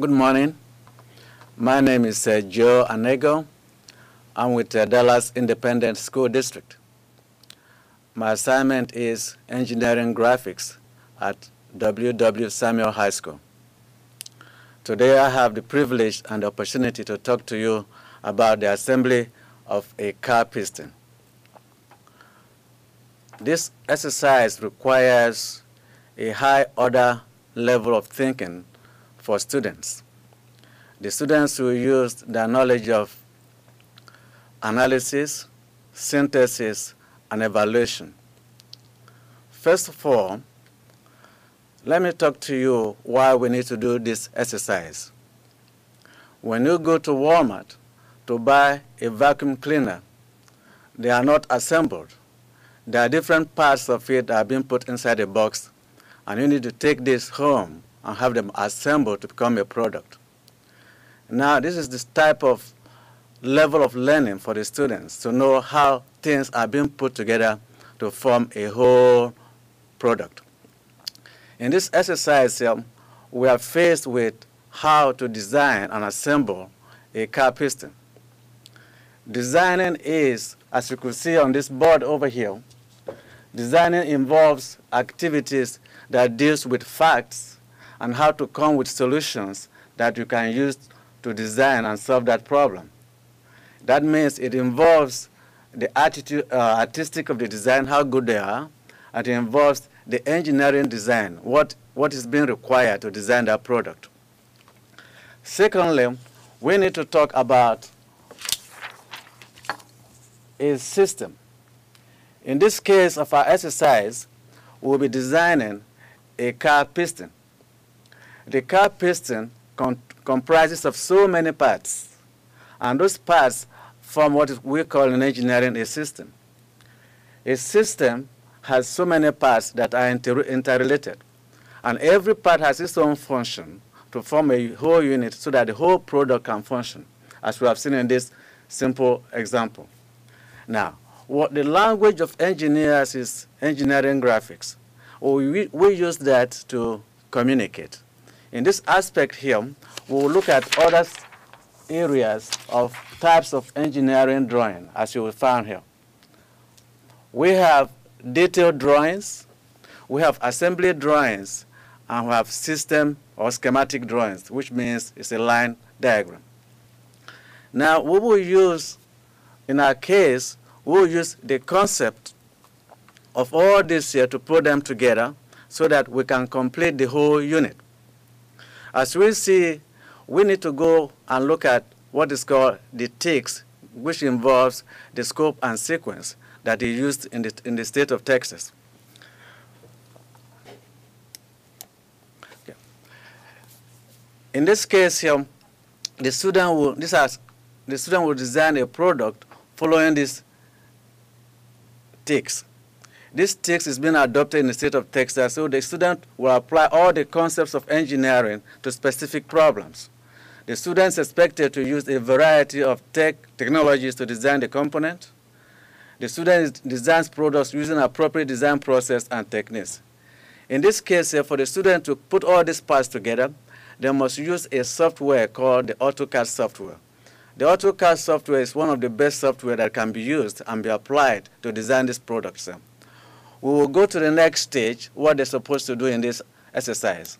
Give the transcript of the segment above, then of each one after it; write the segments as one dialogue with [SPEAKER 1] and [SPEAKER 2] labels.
[SPEAKER 1] Good morning. My name is uh, Joe Anego. I'm with uh, Dallas Independent School District. My assignment is engineering graphics at W.W. Samuell High School. Today I have the privilege and opportunity to talk to you about the assembly of a car piston. This exercise requires a high order level of thinking for students. The students will use their knowledge of analysis, synthesis, and evaluation. First of all, let me talk to you why we need to do this exercise. When you go to Walmart to buy a vacuum cleaner, they are not assembled. There are different parts of it that are being put inside a box, and you need to take this home and have them assembled to become a product. Now, this is the type of level of learning for the students to know how things are being put together to form a whole product. In this exercise, um, we are faced with how to design and assemble a car piston. Designing is, as you can see on this board over here, designing involves activities that deals with facts and how to come with solutions that you can use to design and solve that problem. That means it involves the attitude, uh, artistic of the design, how good they are, and it involves the engineering design, what, what is being required to design that product. Secondly, we need to talk about a system. In this case of our exercise, we'll be designing a car piston. The car piston comprises of so many parts, and those parts form what we call in engineering a system. A system has so many parts that are inter interrelated, and every part has its own function to form a whole unit so that the whole product can function, as we have seen in this simple example. Now, what the language of engineers is engineering graphics. We, we use that to communicate. In this aspect here, we'll look at other areas of types of engineering drawing, as you will find here. We have detailed drawings, we have assembly drawings, and we have system or schematic drawings, which means it's a line diagram. Now, we will use, in our case, we will use the concept of all this here to put them together so that we can complete the whole unit. As we see, we need to go and look at what is called the TEKS, which involves the scope and sequence that is used in the, in the state of Texas. Okay. In this case here, the student will, this has, the student will design a product following this TEKS. This TEKS is being adopted in the state of Texas, so the student will apply all the concepts of engineering to specific problems. The student is expected to use a variety of tech technologies to design the component. The student designs products using appropriate design process and techniques. In this case, eh, for the student to put all these parts together, they must use a software called the AutoCAD software. The AutoCAD software is one of the best software that can be used and be applied to design these products eh. We will go to the next stage, what they're supposed to do in this exercise.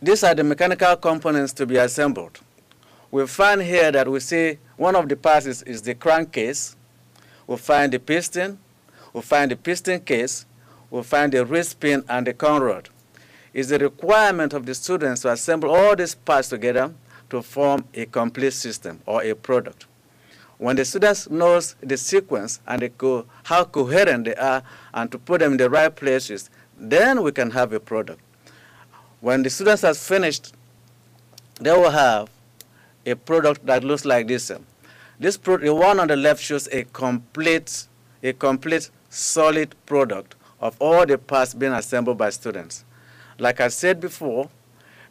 [SPEAKER 1] These are the mechanical components to be assembled. We find here that we see one of the parts is, is the crankcase. we find the piston. we find the piston case. we find the wrist pin and the conrod. It's the requirement of the students to assemble all these parts together to form a complete system or a product. When the students knows the sequence and co how coherent they are and to put them in the right places, then we can have a product. When the students have finished, they will have a product that looks like this. Um. This the one on the left shows a complete, a complete solid product of all the parts being assembled by students. Like I said before,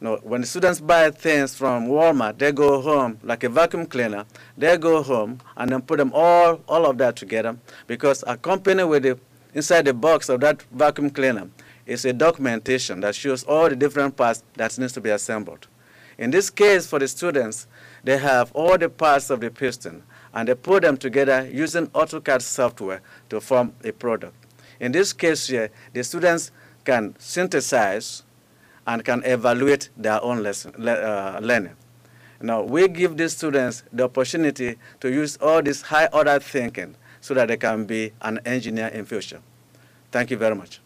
[SPEAKER 1] know, when the students buy things from Walmart, they go home like a vacuum cleaner. They go home and then put them all, all of that together because accompanied with the inside the box of that vacuum cleaner is a documentation that shows all the different parts that needs to be assembled. In this case, for the students, they have all the parts of the piston, and they put them together using AutoCAD software to form a product. In this case here, the students can synthesize and can evaluate their own lesson, uh, learning. Now, we give these students the opportunity to use all this high order thinking so that they can be an engineer in future. Thank you very much.